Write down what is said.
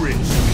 Grinch.